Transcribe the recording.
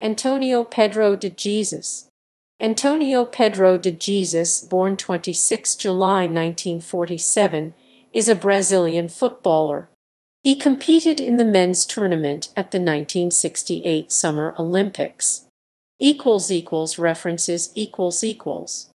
Antonio Pedro de Jesus Antonio Pedro de Jesus, born 26 July 1947, is a Brazilian footballer. He competed in the men's tournament at the 1968 Summer Olympics. Equals equals References equals equals.